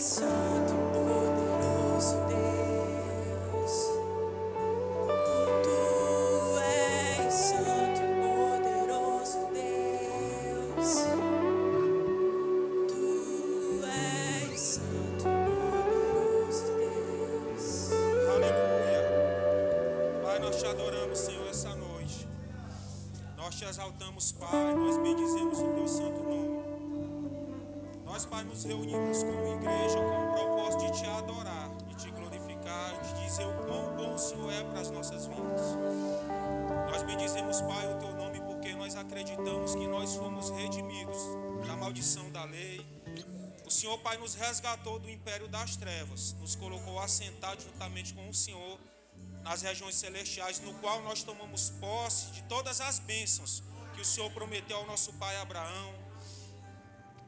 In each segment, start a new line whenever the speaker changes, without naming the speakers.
santo, poderoso Deus.
Nos reunimos como igreja com o propósito de te adorar, de te glorificar, de dizer o quão bom o Senhor é para as nossas vidas. Nós bendizemos, Pai, o teu nome porque nós acreditamos que nós fomos redimidos da maldição da lei. O Senhor, Pai, nos resgatou do império das trevas, nos colocou assentados juntamente com o Senhor nas regiões celestiais, no qual nós tomamos posse de todas as bênçãos que o Senhor prometeu ao nosso pai Abraão.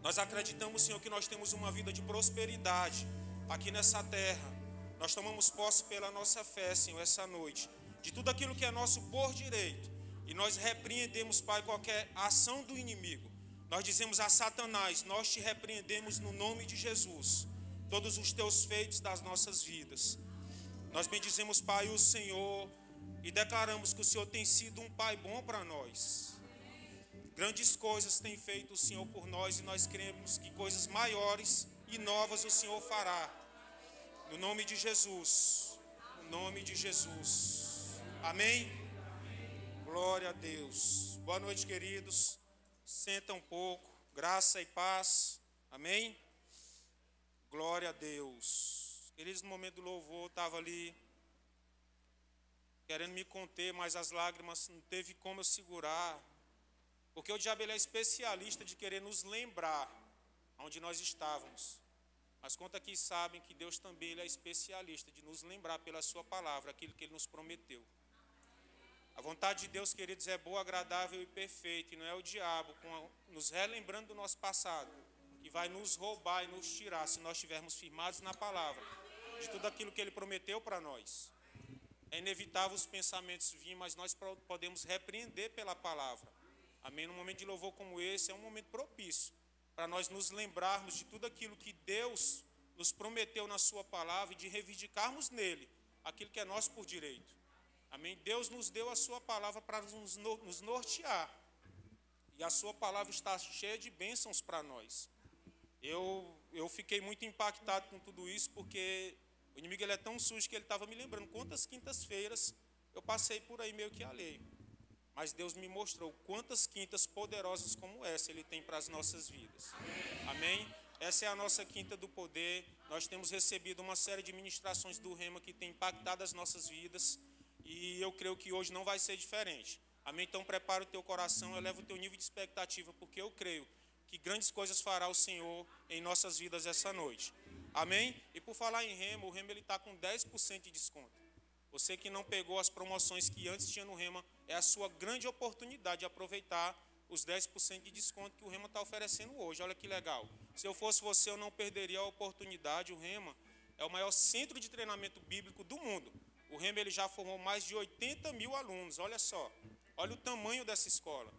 Nós acreditamos, Senhor, que nós temos uma vida de prosperidade aqui nessa terra. Nós tomamos posse pela nossa fé, Senhor, essa noite, de tudo aquilo que é nosso por direito. E nós repreendemos, Pai, qualquer ação do inimigo. Nós dizemos a Satanás: Nós te repreendemos no nome de Jesus, todos os teus feitos das nossas vidas. Nós bendizemos, Pai, o Senhor e declaramos que o Senhor tem sido um Pai bom para nós. Grandes coisas tem feito o Senhor por nós e nós cremos que coisas maiores e novas o Senhor fará. No nome de Jesus. No nome de Jesus. Amém? Glória a Deus. Boa noite, queridos. Senta um pouco. Graça e paz. Amém? Glória a Deus. Queridos, no momento do louvor, eu estava ali querendo me conter, mas as lágrimas não teve como eu segurar. Porque o diabo ele é especialista de querer nos lembrar onde nós estávamos. Mas quanto aqui sabem que Deus também ele é especialista de nos lembrar pela sua palavra aquilo que ele nos prometeu. A vontade de Deus, queridos, é boa, agradável e perfeita, e não é o diabo a- nos relembrando do nosso passado que vai nos roubar e nos tirar se nós estivermos firmados na palavra de tudo aquilo que ele prometeu para nós. É inevitável os pensamentos vir, mas nós podemos repreender pela palavra. Amém? Num momento de louvor como esse, é um momento propício para nós nos lembrarmos de tudo aquilo que Deus nos prometeu na Sua palavra e de reivindicarmos nele aquilo que é nosso por direito. Amém? Deus nos deu a Sua palavra para nos, no- nos nortear. E a Sua palavra está cheia de bênçãos para nós. Eu, eu fiquei muito impactado com tudo isso, porque o inimigo ele é tão sujo que ele estava me lembrando quantas quintas-feiras eu passei por aí meio que alheio. Mas Deus me mostrou quantas quintas poderosas como essa Ele tem para as nossas vidas. Amém? Essa é a nossa quinta do poder. Nós temos recebido uma série de ministrações do Rema que tem impactado as nossas vidas. E eu creio que hoje não vai ser diferente. Amém? Então prepara o teu coração, eleva o teu nível de expectativa, porque eu creio que grandes coisas fará o Senhor em nossas vidas essa noite. Amém? E por falar em Rema, o Rema está com 10% de desconto. Você que não pegou as promoções que antes tinha no Rema, é a sua grande oportunidade de aproveitar os 10% de desconto que o Rema está oferecendo hoje. Olha que legal. Se eu fosse você, eu não perderia a oportunidade. O Rema é o maior centro de treinamento bíblico do mundo. O Rema ele já formou mais de 80 mil alunos. Olha só. Olha o tamanho dessa escola.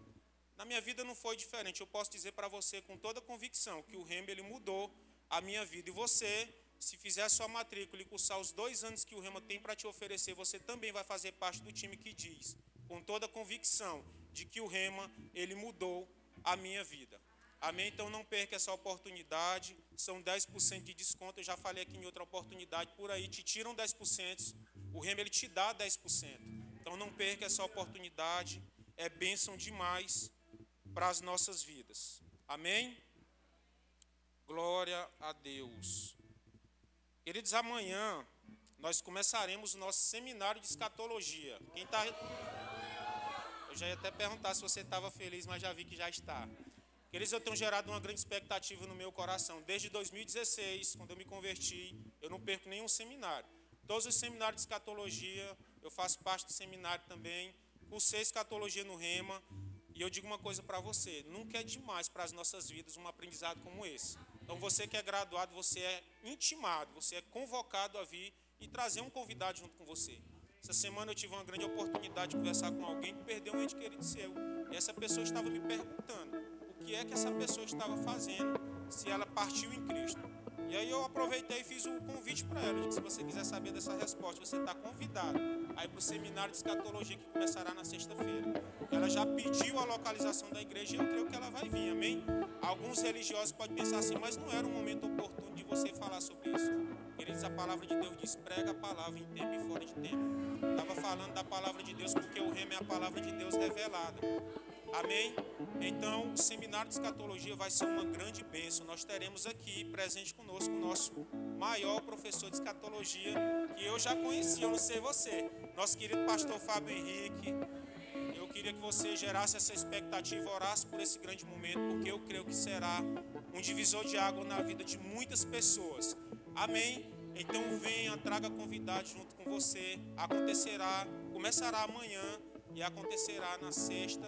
Na minha vida não foi diferente. Eu posso dizer para você com toda convicção que o Rema ele mudou a minha vida. E você, se fizer sua matrícula e cursar os dois anos que o Rema tem para te oferecer, você também vai fazer parte do time que diz, com toda convicção, de que o Rema ele mudou a minha vida. Amém? Então não perca essa oportunidade. São 10% de desconto. Eu já falei aqui em outra oportunidade. Por aí te tiram 10%. O Rema ele te dá 10%. Então não perca essa oportunidade. É bênção demais para as nossas vidas. Amém? Glória a Deus. Queridos, amanhã nós começaremos o nosso seminário de escatologia. Quem está. Eu já ia até perguntar se você estava feliz, mas já vi que já está. Queridos, eu tenho gerado uma grande expectativa no meu coração. Desde 2016, quando eu me converti, eu não perco nenhum seminário. Todos os seminários de escatologia, eu faço parte do seminário também. Cursei escatologia no Rema. E eu digo uma coisa para você: nunca é demais para as nossas vidas um aprendizado como esse. Então, você que é graduado, você é intimado, você é convocado a vir e trazer um convidado junto com você. Essa semana eu tive uma grande oportunidade de conversar com alguém que perdeu um ente querido seu. E essa pessoa estava me perguntando o que é que essa pessoa estava fazendo se ela partiu em Cristo. E aí eu aproveitei e fiz o convite para ela. Se você quiser saber dessa resposta, você está convidado aí para o seminário de escatologia que começará na sexta-feira. Ela já pediu a localização da igreja e eu creio que ela vai vir, amém? Alguns religiosos podem pensar assim, mas não era um momento oportuno você falar sobre isso. Queridos, a palavra de Deus diz: prega a palavra em tempo e fora de tempo. Estava falando da palavra de Deus porque o rema é a palavra de Deus revelada. Amém? Então, o seminário de escatologia vai ser uma grande bênção. Nós teremos aqui presente conosco o nosso maior professor de escatologia, que eu já conheci, eu não sei você, nosso querido pastor Fábio Henrique. Eu queria que você gerasse essa expectativa, orasse por esse grande momento, porque eu creio que será um divisor de água na vida de muitas pessoas. Amém? Então venha, traga convidados junto com você. Acontecerá, começará amanhã e acontecerá na sexta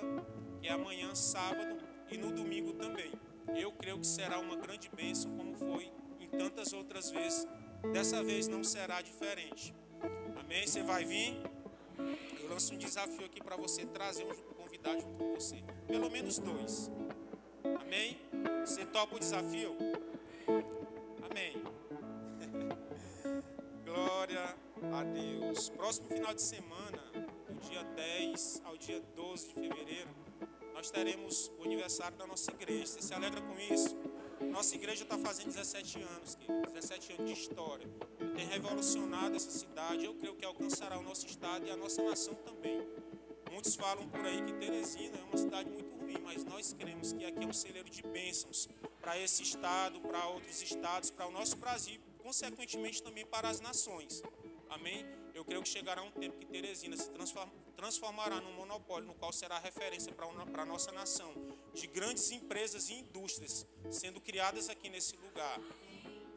que é amanhã, sábado, e no domingo também. Eu creio que será uma grande bênção, como foi em tantas outras vezes. Dessa vez não será diferente. Amém? Você vai vir? Eu lanço um desafio aqui para você trazer um convidado junto com você. Pelo menos dois. Amém? Você topa o desafio? Amém. Glória a Deus. Próximo final de semana, do dia 10 ao dia 12 de fevereiro, nós teremos o aniversário da nossa igreja. Você se alegra com isso? Nossa igreja está fazendo 17 anos, querido, 17 anos de história. Tem revolucionado essa cidade. Eu creio que alcançará o nosso estado e a nossa nação também. Muitos falam por aí que Teresina é uma cidade muito ruim, mas nós cremos que aqui é um celeiro de bênçãos para esse estado, para outros estados, para o nosso Brasil, consequentemente também para as nações. Amém? Eu creio que chegará um tempo que Teresina se transforma, transformará num monopólio, no qual será referência para a nossa nação, de grandes empresas e indústrias sendo criadas aqui nesse lugar.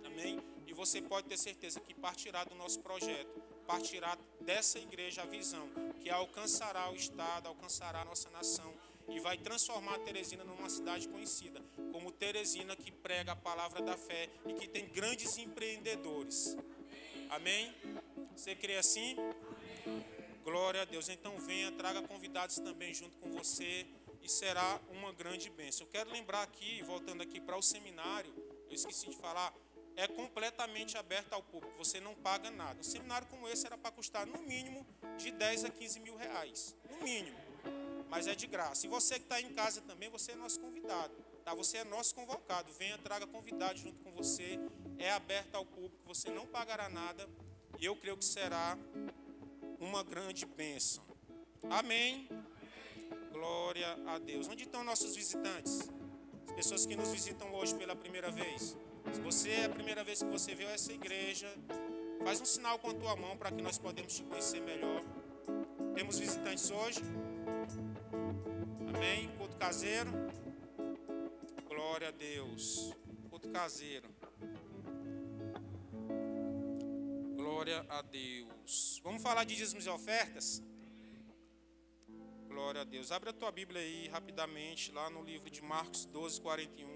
Amém? E você pode ter certeza que partirá do nosso projeto, partirá dessa igreja a visão que alcançará o Estado, alcançará a nossa nação e vai transformar Teresina numa cidade conhecida como Teresina que prega a palavra da fé e que tem grandes empreendedores. Amém? Você crê assim? Glória a Deus. Então venha, traga convidados também junto com você e será uma grande bênção. Eu quero lembrar aqui, voltando aqui para o seminário, eu esqueci de falar, é completamente aberto ao público, você não paga nada. Um seminário como esse era para custar no mínimo de 10 a 15 mil reais, no mínimo, mas é de graça. E você que está em casa também, você é nosso convidado, tá? Você é nosso convocado, venha, traga convidados junto com você, é aberto ao público, você não pagará nada, e eu creio que será uma grande bênção. Amém. Glória a Deus. Onde estão nossos visitantes? As pessoas que nos visitam hoje pela primeira vez. Se você é a primeira vez que você a essa igreja, faz um sinal com a tua mão para que nós podemos te conhecer melhor. Temos visitantes hoje? Amém? Culto caseiro? Glória a Deus. Culto caseiro. Glória a Deus. Vamos falar de dízimos e ofertas? Glória a Deus. Abre a tua Bíblia aí rapidamente, lá no livro de Marcos 12, 41.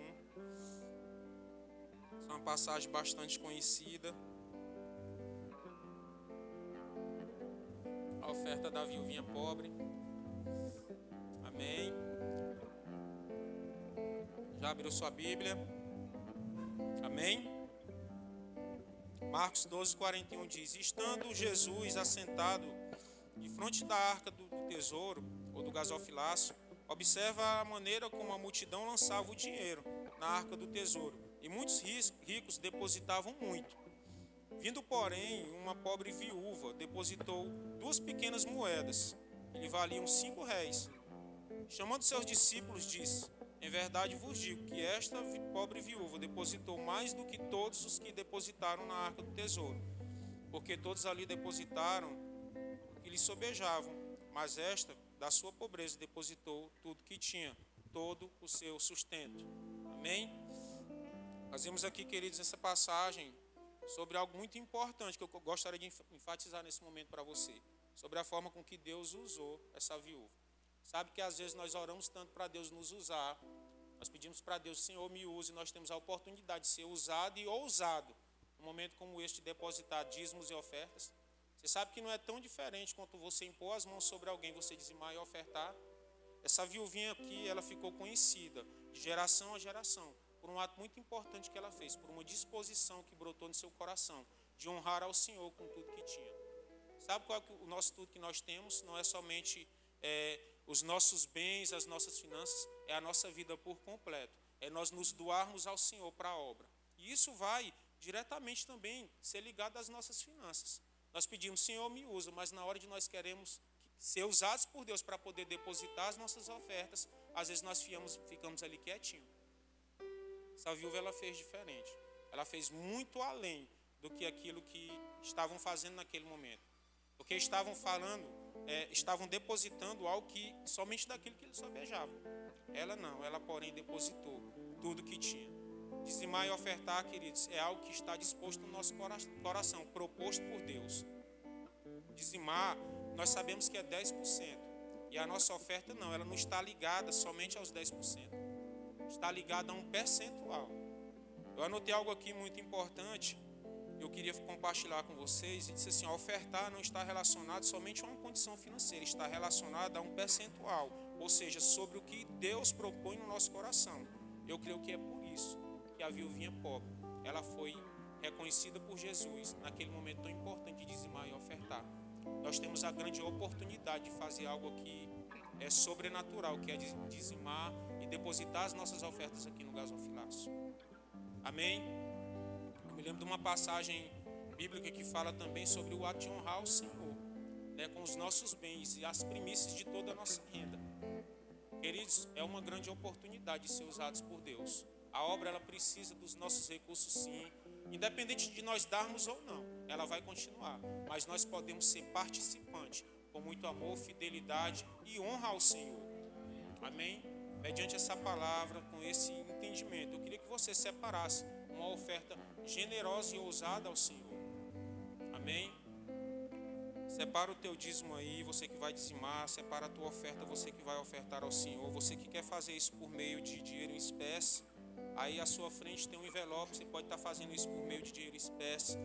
Essa é uma passagem bastante conhecida. A oferta da viuvinha pobre. Amém. Já abriu sua Bíblia? Amém. Marcos 12, 41 diz: Estando Jesus assentado de frente da arca do tesouro, ou do gasofilaço, observa a maneira como a multidão lançava o dinheiro na arca do tesouro, e muitos ricos depositavam muito. Vindo, porém, uma pobre viúva depositou duas pequenas moedas, que lhe valiam cinco réis. Chamando seus discípulos, disse: Em verdade vos digo que esta pobre viúva depositou mais do que todos os que depositaram na arca do tesouro, porque todos ali depositaram o que lhe sobejavam, mas esta da sua pobreza depositou tudo que tinha, todo o seu sustento. Amém? Nós vimos aqui, queridos, essa passagem sobre algo muito importante que eu gostaria de enfatizar nesse momento para você, sobre a forma com que Deus usou essa viúva. Sabe que às vezes nós oramos tanto para Deus nos usar, nós pedimos para Deus, Senhor, me use, nós temos a oportunidade de ser usado e ousado, num momento como este, de depositar dízimos e ofertas. Você sabe que não é tão diferente quanto você impor as mãos sobre alguém, você dizimar e ofertar. Essa viuvinha aqui, ela ficou conhecida de geração a geração por um ato muito importante que ela fez, por uma disposição que brotou no seu coração, de honrar ao Senhor com tudo que tinha. Sabe qual é o nosso tudo que nós temos? Não é somente é, os nossos bens, as nossas finanças, é a nossa vida por completo. É nós nos doarmos ao Senhor para a obra. E isso vai diretamente também ser ligado às nossas finanças. Nós pedimos, Senhor, me usa, mas na hora de nós queremos ser usados por Deus para poder depositar as nossas ofertas, às vezes nós ficamos, ficamos ali quietinhos. Essa viúva ela fez diferente. Ela fez muito além do que aquilo que estavam fazendo naquele momento. Porque estavam falando, é, estavam depositando algo que somente daquilo que eles sobejavam. Ela não, ela porém depositou tudo que tinha. Dizimar e ofertar, queridos, é algo que está disposto no nosso coração, proposto por Deus. Dizimar, nós sabemos que é 10%. E a nossa oferta não, ela não está ligada somente aos 10%. Está ligada a um percentual. Eu anotei algo aqui muito importante eu queria compartilhar com vocês e disse assim: ofertar não está relacionado somente a uma condição financeira, está relacionado a um percentual, ou seja, sobre o que Deus propõe no nosso coração. Eu creio que é por isso que a viuvinha pobre, ela foi reconhecida por Jesus naquele momento tão importante de dizimar e ofertar. Nós temos a grande oportunidade de fazer algo aqui é sobrenatural, que é dizimar e depositar as nossas ofertas aqui no gasofilaço. Amém? Me lembro de uma passagem bíblica que fala também sobre o ato de honrar o Senhor, né, com os nossos bens e as primícias de toda a nossa renda. Queridos, é uma grande oportunidade de ser usados por Deus. A obra ela precisa dos nossos recursos sim, independente de nós darmos ou não, ela vai continuar, mas nós podemos ser participantes com muito amor, fidelidade e honra ao Senhor. Amém? Mediante essa palavra, com esse entendimento, eu queria que você separasse uma oferta generosa e ousada ao Senhor. Amém? Separa o teu dízimo aí, você que vai dizimar, separa a tua oferta, você que vai ofertar ao Senhor, você que quer fazer isso por meio de dinheiro em espécie. Aí à sua frente tem um envelope, você pode estar fazendo isso por meio de dinheiro em espécie.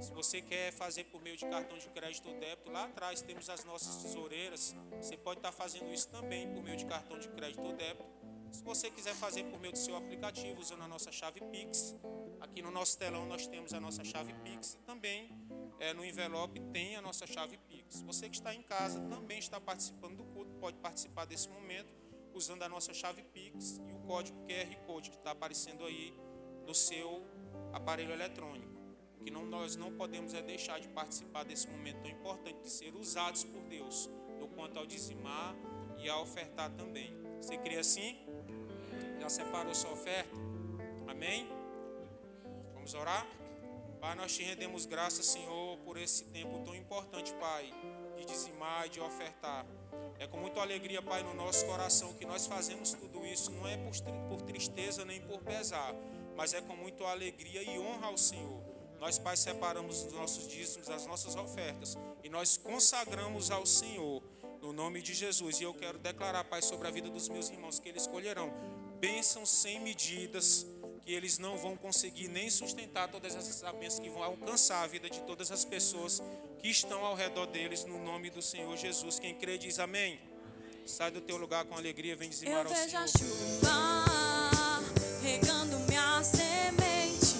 Se você quer fazer por meio de cartão de crédito ou débito, lá atrás temos as nossas tesoureiras. Você pode estar fazendo isso também por meio de cartão de crédito ou débito. Se você quiser fazer por meio do seu aplicativo, usando a nossa chave Pix, aqui no nosso telão nós temos a nossa chave Pix e também é, no envelope tem a nossa chave Pix. Você que está em casa também está participando do culto, pode participar desse momento usando a nossa chave Pix e o código QR Code que está aparecendo aí no seu aparelho eletrônico. O que não, nós não podemos é deixar de participar desse momento tão importante de ser usados por Deus, no quanto ao dizimar e a ofertar também. Você crê assim? Já separou sua oferta? Amém? Vamos orar? Pai, nós te rendemos graças, Senhor, por esse tempo tão importante, Pai, de dizimar e de ofertar. É com muita alegria, Pai, no nosso coração que nós fazemos tudo isso, não é por tristeza nem por pesar, mas é com muita alegria e honra ao Senhor. Nós, Pai, separamos os nossos dízimos, as nossas ofertas, e nós consagramos ao Senhor, no nome de Jesus. E eu quero declarar, Pai, sobre a vida dos meus irmãos, que eles escolherão bênçãos sem medidas, que eles não vão conseguir nem sustentar todas essas bênçãos que vão alcançar a vida de todas as pessoas que estão ao redor deles, no nome do Senhor Jesus. Quem crê diz amém. Sai do teu lugar com alegria, vem dizimar
Eu
ao
vejo a
Senhor.
chuva regando minha semente.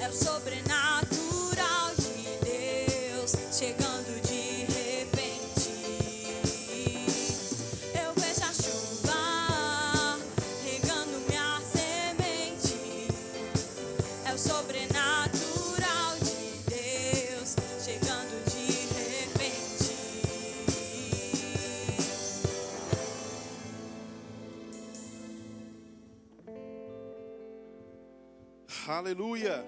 É o
Aleluia.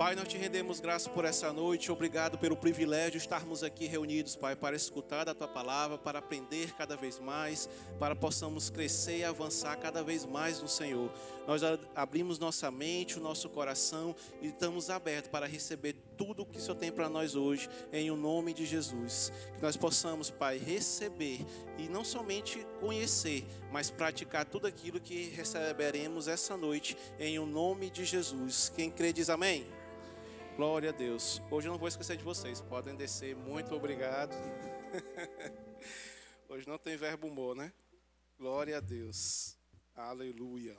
Pai, nós te rendemos graças por essa noite. Obrigado pelo privilégio de estarmos aqui reunidos, Pai, para escutar da tua palavra, para aprender cada vez mais, para possamos crescer e avançar cada vez mais no Senhor. Nós abrimos nossa mente, o nosso coração e estamos abertos para receber tudo o que o Senhor tem para nós hoje, em o nome de Jesus. Que nós possamos, Pai, receber e não somente conhecer, mas praticar tudo aquilo que receberemos essa noite, em o nome de Jesus. Quem crê diz amém. Glória a Deus. Hoje eu não vou esquecer de vocês. Podem descer. Muito obrigado. Hoje não tem verbo humor, né? Glória a Deus. Aleluia.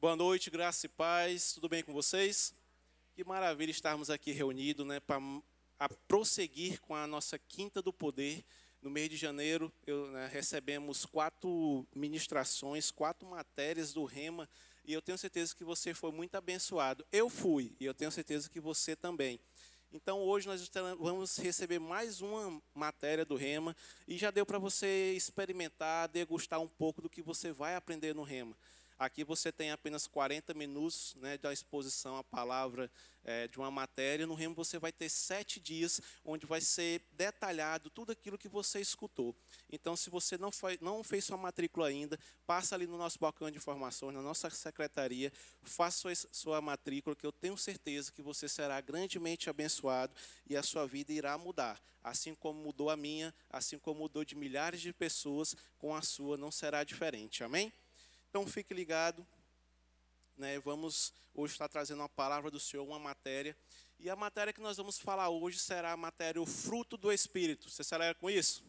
Boa noite, graça e paz. Tudo bem com vocês? Que maravilha estarmos aqui reunidos, né, para prosseguir com a nossa quinta do poder. No mês de janeiro, eu, né, recebemos quatro ministrações, quatro matérias do Rema, e eu tenho certeza que você foi muito abençoado. Eu fui, e eu tenho certeza que você também. Então hoje nós vamos receber mais uma matéria do Rema e já deu para você experimentar, degustar um pouco do que você vai aprender no Rema. Aqui você tem apenas 40 minutos né, da exposição à palavra é, de uma matéria. No Remo você vai ter sete dias, onde vai ser detalhado tudo aquilo que você escutou. Então, se você não, foi, não fez sua matrícula ainda, passa ali no nosso balcão de informações, na nossa secretaria, faça sua, sua matrícula, que eu tenho certeza que você será grandemente abençoado e a sua vida irá mudar. Assim como mudou a minha, assim como mudou de milhares de pessoas, com a sua não será diferente. Amém? Então fique ligado, né? Vamos hoje estar trazendo uma palavra do Senhor, uma matéria. E a matéria que nós vamos falar hoje será a matéria o fruto do Espírito. Você se alegra com isso?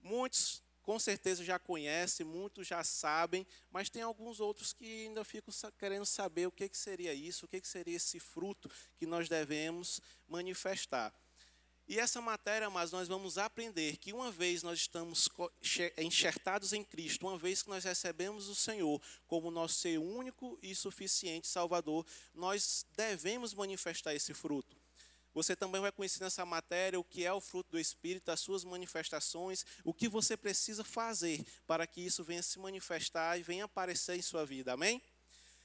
Muitos com certeza já conhecem, muitos já sabem, mas tem alguns outros que ainda ficam querendo saber o que, que seria isso, o que, que seria esse fruto que nós devemos manifestar. E essa matéria, mas nós vamos aprender que uma vez nós estamos enxertados em Cristo, uma vez que nós recebemos o Senhor como nosso ser único e suficiente Salvador, nós devemos manifestar esse fruto. Você também vai conhecer nessa matéria o que é o fruto do Espírito, as suas manifestações, o que você precisa fazer para que isso venha se manifestar e venha aparecer em sua vida. Amém?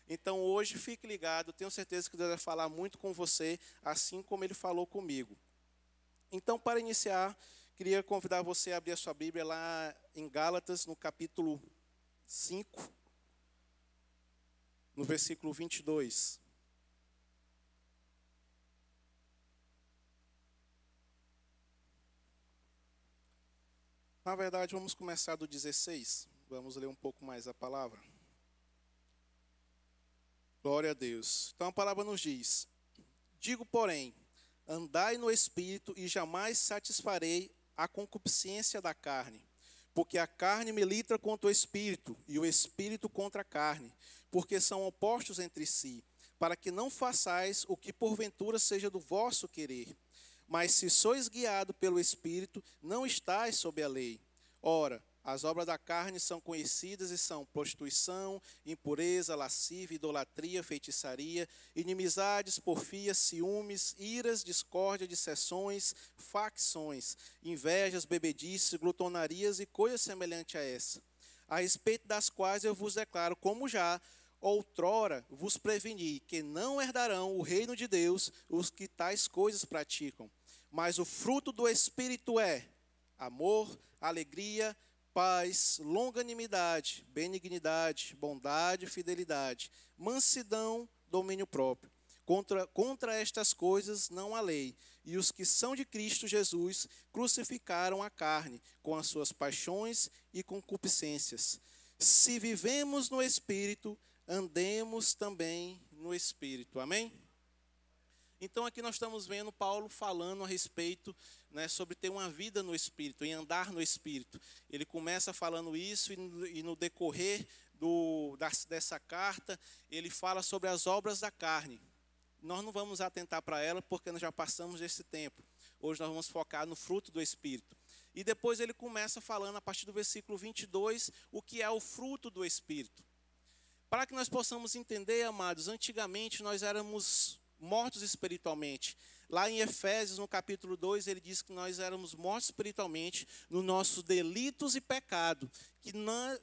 Então hoje fique ligado, tenho certeza que Deus vai falar muito com você, assim como ele falou comigo. Então, para iniciar, queria convidar você a abrir a sua Bíblia lá em Gálatas, no capítulo 5, no versículo 22. Na verdade, vamos começar do 16. Vamos ler um pouco mais a palavra. Glória a Deus. Então a palavra nos diz: Digo, porém, Andai no espírito e jamais satisfarei a concupiscência da carne. Porque a carne milita contra o espírito e o espírito contra a carne, porque são opostos entre si, para que não façais o que porventura seja do vosso querer. Mas se sois guiado pelo espírito, não estais sob a lei. Ora, as obras da carne são conhecidas e são prostituição, impureza, lascívia, idolatria, feitiçaria, inimizades, porfias, ciúmes, iras, discórdia, dissessões, facções, invejas, bebedices, glutonarias e coisas semelhantes a essa, a respeito das quais eu vos declaro, como já outrora vos preveni, que não herdarão o reino de Deus os que tais coisas praticam. Mas o fruto do Espírito é amor, alegria, paz, longanimidade, benignidade, bondade, fidelidade, mansidão, domínio próprio. Contra, contra estas coisas não há lei. E os que são de Cristo Jesus crucificaram a carne com as suas paixões e concupiscências. Se vivemos no Espírito, andemos também no Espírito. Amém? Então aqui nós estamos vendo Paulo falando a respeito né, sobre ter uma vida no Espírito, em andar no Espírito. Ele começa falando isso e no, decorrer do, dessa carta ele fala sobre as obras da carne. Nós não vamos atentar para ela porque nós já passamos esse tempo. Hoje nós vamos focar no fruto do Espírito. E depois ele começa falando a partir do versículo 22 o que é o fruto do Espírito. Para que nós possamos entender, amados, antigamente nós éramos mortos espiritualmente. Lá em Efésios, no capítulo 2, ele diz que nós éramos mortos espiritualmente nos nossos delitos e pecado, que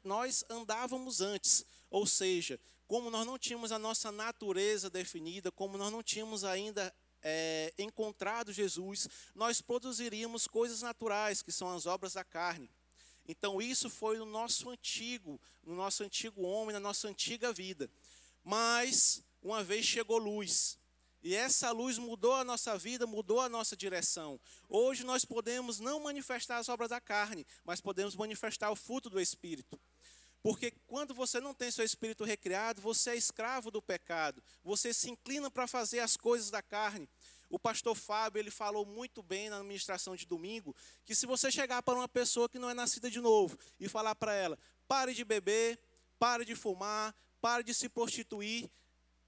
nós andávamos antes. Ou seja, como nós não tínhamos a nossa natureza definida, como nós não tínhamos ainda é, encontrado Jesus, nós produziríamos coisas naturais, que são as obras da carne. Então isso foi no nosso antigo, no nosso antigo homem, na nossa antiga vida. Mas uma vez chegou luz, e essa luz mudou a nossa vida, mudou a nossa direção. Hoje nós podemos não manifestar as obras da carne, mas podemos manifestar o fruto do Espírito. Porque quando você não tem seu espírito recriado, você é escravo do pecado. Você se inclina para fazer as coisas da carne. O pastor Fábio, ele falou muito bem na administração de domingo, que se você chegar para uma pessoa que não é nascida de novo e falar para ela, pare de beber, pare de fumar, pare de se prostituir,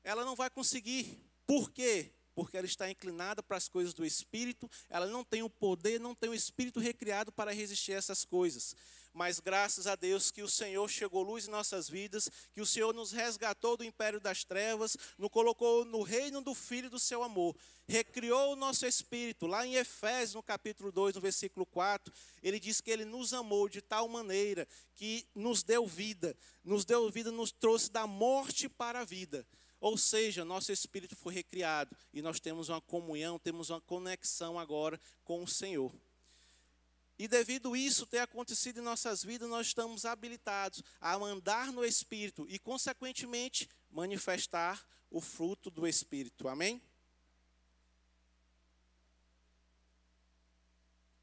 ela não vai conseguir. Por quê? Porque ela está inclinada para as coisas do espírito, ela não tem o poder, não tem o espírito recriado para resistir a essas coisas mas graças a Deus que o Senhor chegou luz em nossas vidas, que o Senhor nos resgatou do império das trevas, nos colocou no reino do Filho do seu amor, recriou o nosso espírito. Lá em Efésios, no capítulo 2, no versículo 4, ele diz que ele nos amou de tal maneira que nos deu vida, nos deu vida, nos trouxe da morte para a vida. Ou seja, nosso espírito foi recriado e nós temos uma comunhão, temos uma conexão agora com o Senhor. E devido isso ter acontecido em nossas vidas, nós estamos habilitados a andar no Espírito e, consequentemente, manifestar o fruto do Espírito. Amém?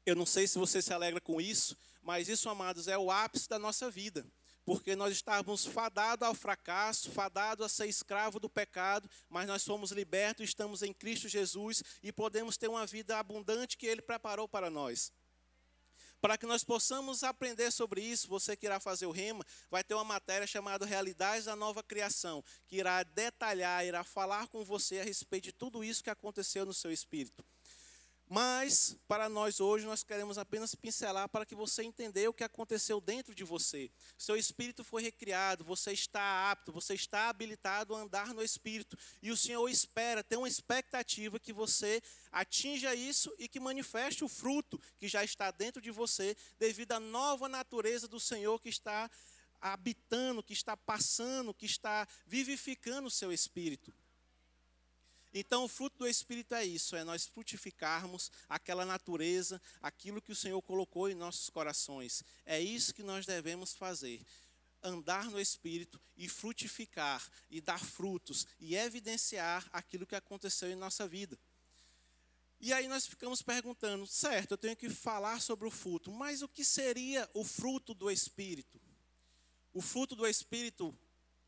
Eu não sei se você se alegra com isso, mas isso, amados, é o ápice da nossa vida. Porque nós estávamos fadados ao fracasso, fadados a ser escravo do pecado, mas nós somos libertos, estamos em Cristo Jesus e podemos ter uma vida abundante que Ele preparou para nós. Para que nós possamos aprender sobre isso, você que irá fazer o rema, vai ter uma matéria chamada Realidades da Nova Criação, que irá detalhar, irá falar com você a respeito de tudo isso que aconteceu no seu espírito. Mas, para nós hoje, nós queremos apenas pincelar para que você entenda o que aconteceu dentro de você. Seu espírito foi recriado, você está apto, você está habilitado a andar no espírito. E o Senhor espera, tem uma expectativa que você atinja isso e que manifeste o fruto que já está dentro de você, devido à nova natureza do Senhor que está habitando, que está passando, que está vivificando o seu espírito. Então, o fruto do Espírito é isso: é nós frutificarmos aquela natureza, aquilo que o Senhor colocou em nossos corações. É isso que nós devemos fazer. Andar no Espírito e frutificar, e dar frutos, e evidenciar aquilo que aconteceu em nossa vida. E aí nós ficamos perguntando, certo, eu tenho que falar sobre o fruto, mas o que seria o fruto do Espírito? O fruto do Espírito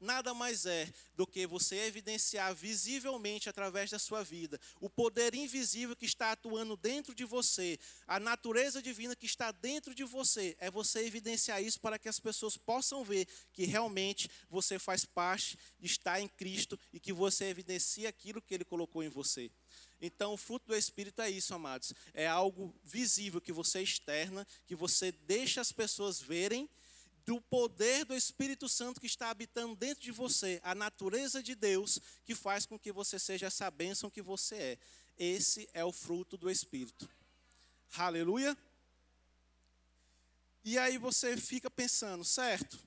nada mais é do que você evidenciar visivelmente através da sua vida o poder invisível que está atuando dentro de você, a natureza divina que está dentro de você. É você evidenciar isso para que as pessoas possam ver que realmente você faz parte, está em Cristo e que você evidencia aquilo que Ele colocou em você. Então, o fruto do Espírito é isso, amados. É algo visível que você externa, que você deixa as pessoas verem do poder do Espírito Santo que está habitando dentro de você, a natureza de Deus que faz com que você seja essa bênção que você é. Esse é o fruto do Espírito. Aleluia. E aí você fica pensando, certo?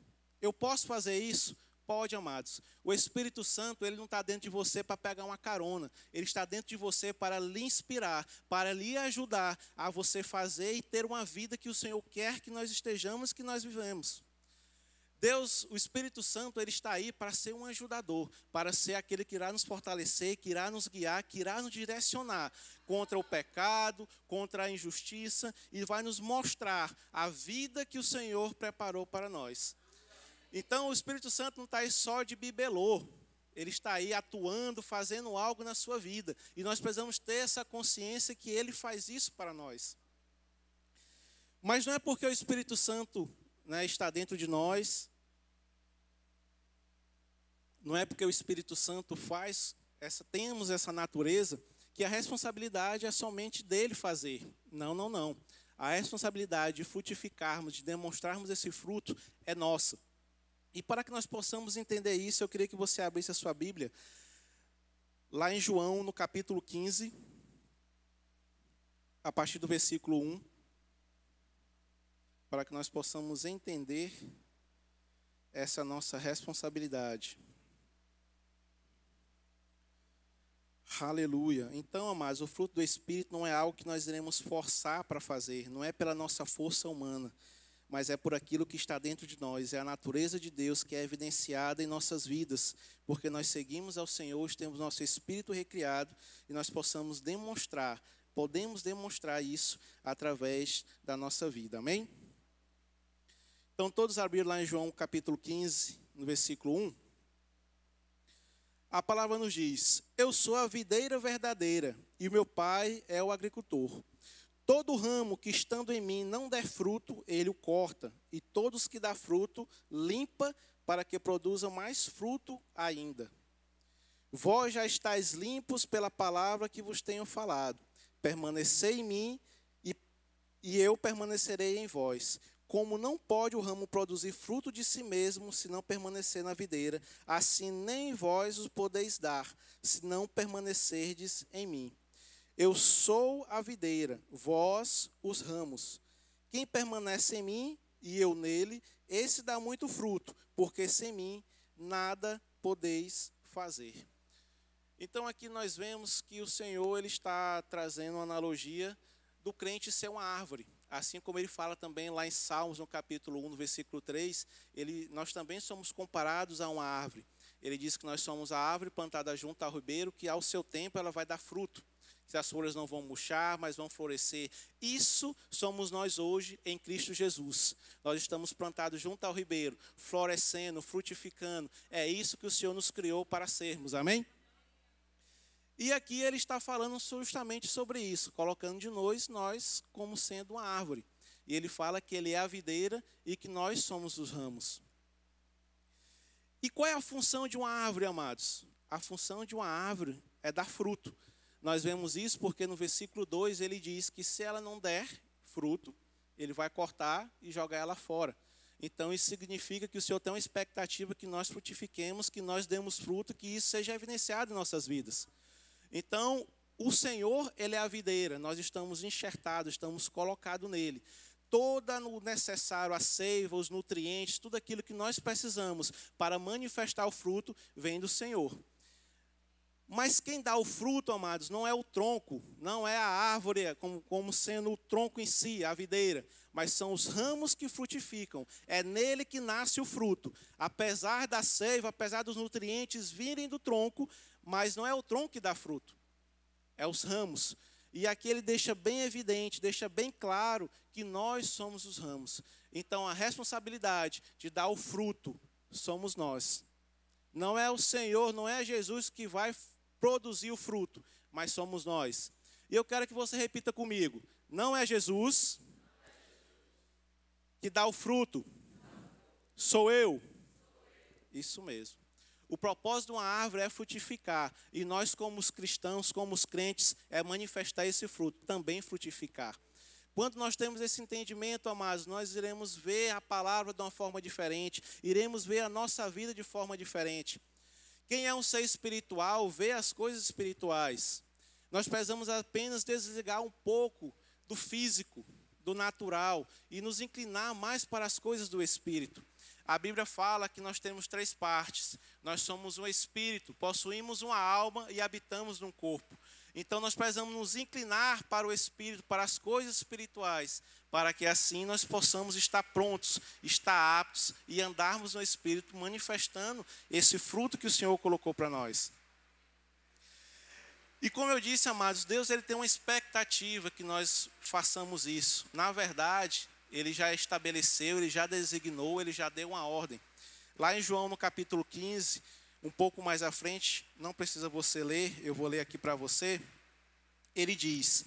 Eu posso fazer isso? Pode, amados. O Espírito Santo, ele não está dentro de você para pegar uma carona. Ele está dentro de você para lhe inspirar, para lhe ajudar a você fazer e ter uma vida que o Senhor quer que nós estejamos, que nós vivemos. Deus, o Espírito Santo, ele está aí para ser um ajudador, para ser aquele que irá nos fortalecer, que irá nos guiar, que irá nos direcionar contra o pecado, contra a injustiça e vai nos mostrar a vida que o Senhor preparou para nós. Então, o Espírito Santo não está aí só de bibelô, ele está aí atuando, fazendo algo na sua vida. E nós precisamos ter essa consciência que ele faz isso para nós. Mas não é porque o Espírito Santo né, está dentro de nós. Não é porque o Espírito Santo faz, essa, temos essa natureza, que a responsabilidade é somente dele fazer. Não, não, não. A responsabilidade de frutificarmos, de demonstrarmos esse fruto é nossa. E para que nós possamos entender isso, eu queria que você abrisse a sua Bíblia, lá em João, no capítulo 15, a partir do versículo 1 para que nós possamos entender essa nossa responsabilidade. Aleluia. Então, amados, o fruto do Espírito não é algo que nós iremos forçar para fazer, não é pela nossa força humana, mas é por aquilo que está dentro de nós, é a natureza de Deus que é evidenciada em nossas vidas, porque nós seguimos ao Senhor, temos nosso espírito recriado e nós possamos demonstrar, podemos demonstrar isso através da nossa vida. Amém? Então, todos abriram lá em João capítulo 15, no versículo 1. A palavra nos diz: Eu sou a videira verdadeira, e meu Pai é o agricultor. Todo ramo que estando em mim não der fruto, ele o corta, e todos que dá fruto, limpa, para que produzam mais fruto ainda. Vós já estáis limpos pela palavra que vos tenho falado. Permanecei em mim, e, e eu permanecerei em vós. Como não pode o ramo produzir fruto de si mesmo, se não permanecer na videira, assim nem vós os podeis dar, se não permanecerdes em mim. Eu sou a videira, vós os ramos. Quem permanece em mim e eu nele, esse dá muito fruto, porque sem mim nada podeis fazer. Então aqui nós vemos que o Senhor ele está trazendo uma analogia do crente ser uma árvore. Assim como ele fala também lá em Salmos, no capítulo 1, no versículo 3, ele, nós também somos comparados a uma árvore. Ele diz que nós somos a árvore plantada junto ao ribeiro, que ao seu tempo ela vai dar fruto que as folhas não vão murchar, mas vão florescer. Isso somos nós hoje em Cristo Jesus. Nós estamos plantados junto ao ribeiro, florescendo, frutificando. É isso que o Senhor nos criou para sermos. Amém? E aqui ele está falando justamente sobre isso, colocando de nós, nós como sendo uma árvore. E ele fala que ele é a videira e que nós somos os ramos. E qual é a função de uma árvore, amados? A função de uma árvore é dar fruto. Nós vemos isso porque no versículo 2 ele diz que se ela não der fruto, ele vai cortar e jogar ela fora. Então isso significa que o Senhor tem uma expectativa que nós frutifiquemos, que nós demos fruto, que isso seja evidenciado em nossas vidas. Então, o Senhor, ele é a videira, nós estamos enxertados, estamos colocados nele. Toda o necessário, a seiva, os nutrientes, tudo aquilo que nós precisamos para manifestar o fruto, vem do Senhor. Mas quem dá o fruto, amados, não é o tronco, não é a árvore como, como sendo o tronco em si, a videira, mas são os ramos que frutificam. É nele que nasce o fruto. Apesar da seiva, apesar dos nutrientes virem do tronco, mas não é o tronco que dá fruto, é os ramos. E aqui ele deixa bem evidente, deixa bem claro que nós somos os ramos. Então a responsabilidade de dar o fruto somos nós. Não é o Senhor, não é Jesus que vai produzir o fruto, mas somos nós. E eu quero que você repita comigo: não é Jesus que dá o fruto, sou eu. Isso mesmo. O propósito de uma árvore é frutificar, e nós, como os cristãos, como os crentes, é manifestar esse fruto, também frutificar. Quando nós temos esse entendimento, amados, nós iremos ver a palavra de uma forma diferente, iremos ver a nossa vida de forma diferente. Quem é um ser espiritual vê as coisas espirituais. Nós precisamos apenas desligar um pouco do físico, do natural e nos inclinar mais para as coisas do espírito. A Bíblia fala que nós temos três partes. Nós somos um espírito, possuímos uma alma e habitamos num corpo. Então nós precisamos nos inclinar para o espírito, para as coisas espirituais, para que assim nós possamos estar prontos, estar aptos e andarmos no Espírito, manifestando esse fruto que o Senhor colocou para nós. E como eu disse, amados, Deus ele tem uma expectativa que nós façamos isso. Na verdade, ele já estabeleceu, ele já designou, ele já deu uma ordem. Lá em João, no capítulo 15, um pouco mais à frente, não precisa você ler, eu vou ler aqui para você. Ele diz: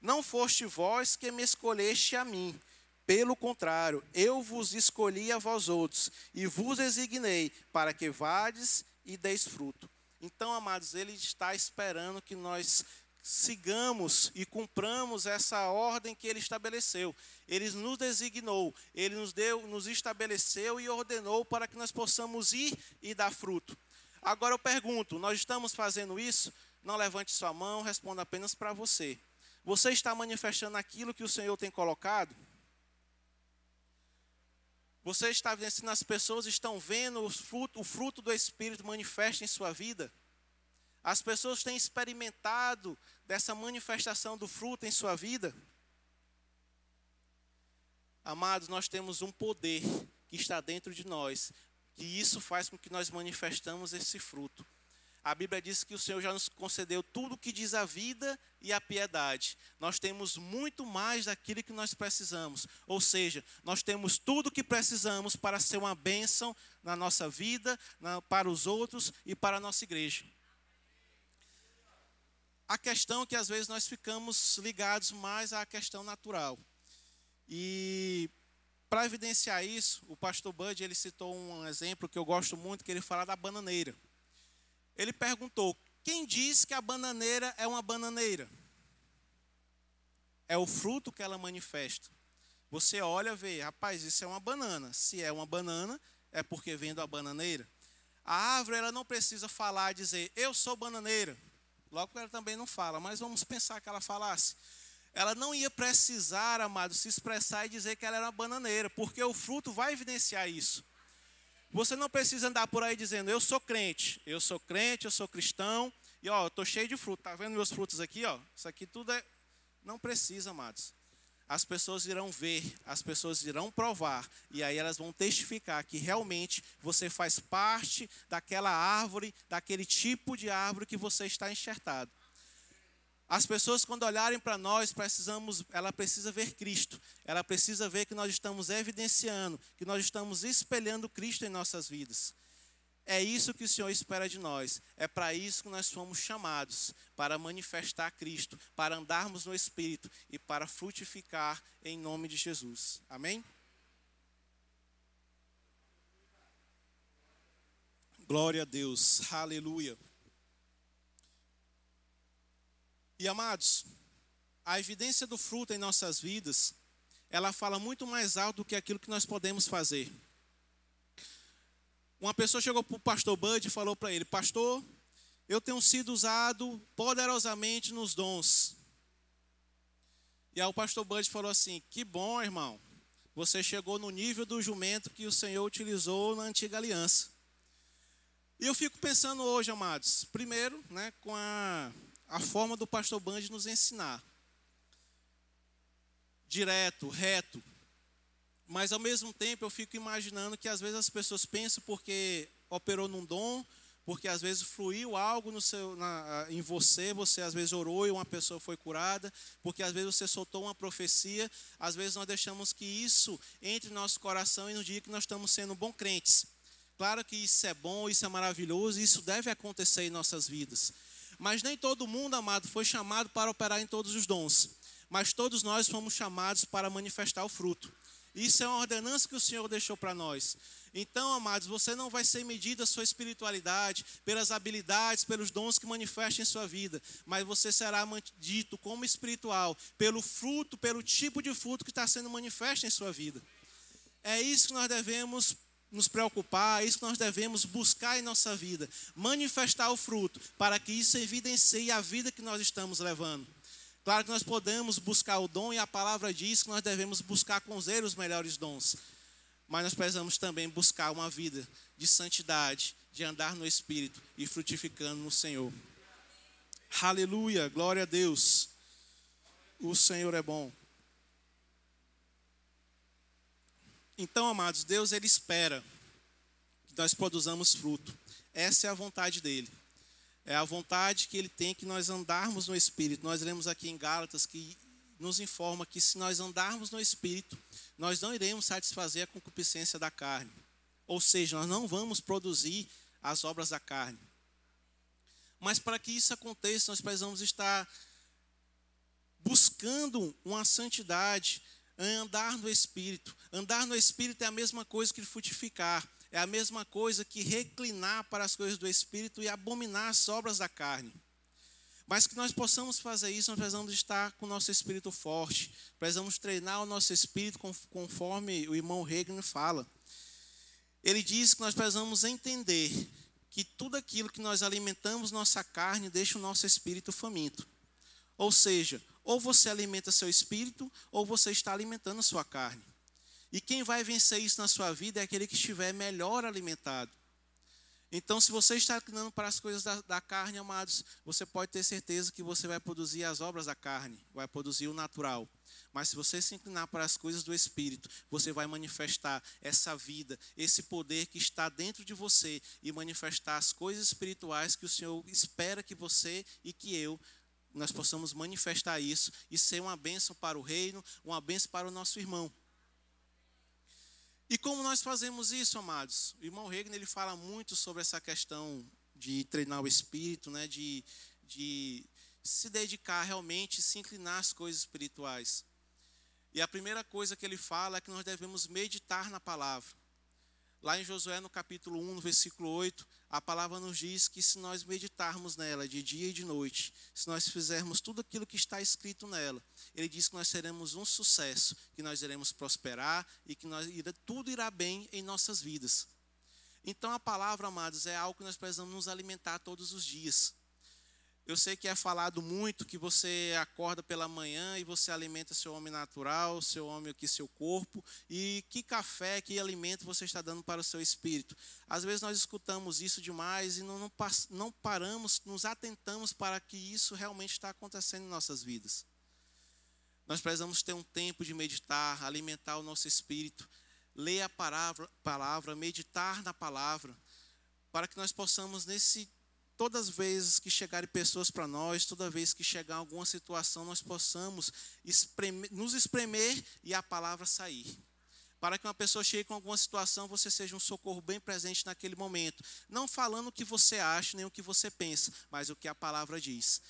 não foste vós que me escolheste a mim. Pelo contrário, eu vos escolhi a vós outros e vos designei para que vades e deis fruto. Então, amados, ele está esperando que nós sigamos e cumpramos essa ordem que ele estabeleceu. Ele nos designou, ele nos deu, nos estabeleceu e ordenou para que nós possamos ir e dar fruto. Agora eu pergunto, nós estamos fazendo isso? Não levante sua mão, responda apenas para você. Você está manifestando aquilo que o Senhor tem colocado? Você está vencendo, as pessoas estão vendo o fruto, o fruto do Espírito manifesto em sua vida? As pessoas têm experimentado dessa manifestação do fruto em sua vida? Amados, nós temos um poder que está dentro de nós, que isso faz com que nós manifestamos esse fruto. A Bíblia diz que o Senhor já nos concedeu tudo o que diz a vida e a piedade. Nós temos muito mais daquilo que nós precisamos. Ou seja, nós temos tudo o que precisamos para ser uma bênção na nossa vida, na, para os outros e para a nossa igreja. a questão é que às vezes nós ficamos ligados mais à questão natural. E para evidenciar isso, o pastor Bud ele citou um exemplo que eu gosto muito, que ele fala da bananeira. Ele perguntou: quem diz que a bananeira é uma bananeira? É o fruto que ela manifesta. Você olha e vê, rapaz, isso é uma banana. Se é uma banana, é porque vem da bananeira. A árvore ela não precisa falar, dizer, eu sou bananeira. Logo ela também não fala, mas vamos pensar que ela falasse ela não ia precisar, amado, se expressar e dizer que ela era uma bananeira, porque o fruto vai evidenciar isso. Você não precisa andar por aí dizendo, eu sou crente, eu sou crente, eu sou cristão, e ó, eu estou cheio de fruto. Está vendo meus frutos aqui? Ó? Isso aqui tudo é. Não precisa, amados. As pessoas irão ver, as pessoas irão provar, e aí elas vão testificar que realmente você faz parte daquela árvore, daquele tipo de árvore que você está enxertado. As pessoas quando olharem para nós, precisamos, ela precisa ver Cristo. Ela precisa ver que nós estamos evidenciando, que nós estamos espelhando Cristo em nossas vidas. É isso que o Senhor espera de nós. É para isso que nós fomos chamados, para manifestar Cristo, para andarmos no Espírito e para frutificar em nome de Jesus. Amém? Glória a Deus. Aleluia. E amados, a evidência do fruto em nossas vidas, ela fala muito mais alto do que aquilo que nós podemos fazer. Uma pessoa chegou para o pastor Bud e falou para ele: Pastor, eu tenho sido usado poderosamente nos dons. E aí o pastor Bud falou assim: Que bom, irmão. Você chegou no nível do jumento que o Senhor utilizou na antiga aliança. E eu fico pensando hoje, amados, primeiro, né, com a a forma do pastor Band nos ensinar. Direto, reto. Mas ao mesmo tempo eu fico imaginando que às vezes as pessoas pensam porque operou num dom, porque às vezes fluiu algo seu, na, em você, você às vezes orou e uma pessoa foi curada, porque às vezes você soltou uma profecia, às vezes nós deixamos que isso entre no nosso coração e nos diga que nós estamos sendo bons crentes. Claro que isso é bom, isso é maravilhoso, isso deve acontecer em nossas vidas. Mas nem todo mundo, amado, foi chamado para operar em todos os dons. Mas todos nós fomos chamados para manifestar o fruto. Isso é uma ordenança que o Senhor deixou para nós. Então, amados, você não vai ser medido a sua espiritualidade pelas habilidades, pelos dons que manifestem em sua vida, mas você será dito como espiritual pelo fruto, pelo tipo de fruto que está sendo manifesto em sua vida. É isso que nós devemos nos preocupar, é isso que nós devemos buscar em nossa vida, manifestar o fruto, para que isso evidencie a vida que nós estamos levando. Claro que nós podemos buscar o dom e a palavra diz que nós devemos buscar com zelo os melhores dons. Mas nós precisamos também buscar uma vida de santidade, de andar no Espírito e frutificando no Senhor. Aleluia, glória a Deus. O Senhor é bom. Então, amados, Deus ele espera que nós produzamos fruto. Essa é a vontade dele. É a vontade que ele tem que nós andarmos no Espírito. Nós lemos aqui em Gálatas que nos informa que se nós andarmos no Espírito, nós não iremos satisfazer a concupiscência da carne. Ou seja, nós não vamos produzir as obras da carne. Mas para que isso aconteça, nós precisamos estar buscando uma santidade, andar no Espírito. Andar no Espírito é a mesma coisa que frutificar, é a mesma coisa que reclinar para as coisas do Espírito e abominar as obras da carne. Mas que nós possamos fazer isso, nós precisamos estar com o nosso espírito forte, precisamos treinar o nosso espírito conforme o irmão Regner fala. Ele diz que nós precisamos entender que tudo aquilo que nós alimentamos nossa carne deixa o nosso espírito faminto. Ou seja, ou você alimenta seu espírito, ou você está alimentando sua carne. E quem vai vencer isso na sua vida é aquele que estiver melhor alimentado. Então, se você está inclinando para as coisas da, da, carne, amados, você pode ter certeza que você vai produzir as obras da carne, vai produzir o natural. Mas se você se inclinar para as coisas do Espírito, você vai manifestar essa vida, esse poder que está dentro de você e manifestar as coisas espirituais que o Senhor espera que você e que eu nós possamos manifestar isso e ser uma bênção para o reino, uma bênção para o nosso irmão. E como nós fazemos isso, amados? O irmão Regner ele fala muito sobre essa questão de treinar o espírito, né? de, de se dedicar realmente, se inclinar às coisas espirituais. E a primeira coisa que ele fala é que nós devemos meditar na palavra. Lá em Josué, no capítulo 1, no versículo 8, a palavra nos diz que se nós meditarmos nela de dia e de noite, se nós fizermos tudo aquilo que está escrito nela, ele diz que nós seremos um sucesso, que nós iremos prosperar e que nós, tudo irá bem em nossas vidas. Então a palavra, amados, é algo que nós precisamos nos alimentar todos os dias. Eu sei que é falado muito que você acorda pela manhã e você alimenta seu homem natural, seu homem aqui, seu corpo, e que café, que alimento você está dando para o seu espírito. Às vezes nós escutamos isso demais e não, não, não paramos, nos atentamos para que isso realmente está acontecendo em nossas vidas. Nós precisamos ter um tempo de meditar, alimentar o nosso espírito, ler a palavra, palavra meditar na palavra, para que nós possamos, nesse todas as vezes que chegarem pessoas para nós, toda vez que chegar alguma situação, nós possamos espremer, nos espremer e a palavra sair. Para que uma pessoa chegue com alguma situação, você seja um socorro bem presente naquele momento. Não falando o que você acha, nem o que você pensa, mas o que a palavra diz.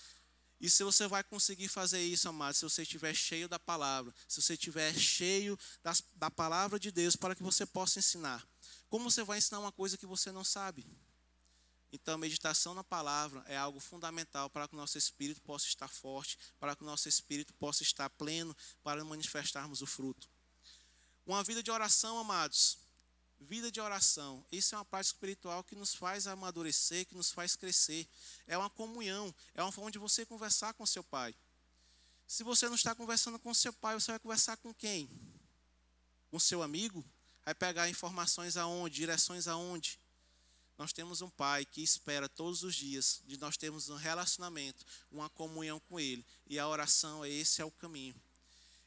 E se você vai conseguir fazer isso, amado, se você estiver cheio da palavra, se você estiver cheio das, da palavra de Deus, para que você possa ensinar. Como você vai ensinar uma coisa que você não sabe? Então, meditação na palavra é algo fundamental para que o nosso espírito possa estar forte, para que o nosso espírito possa estar pleno, para manifestarmos o fruto. Uma vida de oração, amados, vida de oração, isso é uma prática espiritual que nos faz amadurecer, que nos faz crescer. É uma comunhão, é uma forma de você conversar com seu pai. Se você não está conversando com seu pai, você vai conversar com quem? Com seu amigo? Vai pegar informações aonde? Direções aonde? Nós temos um Pai que espera todos os dias de nós termos um relacionamento, uma comunhão com Ele. E a oração, esse é o caminho.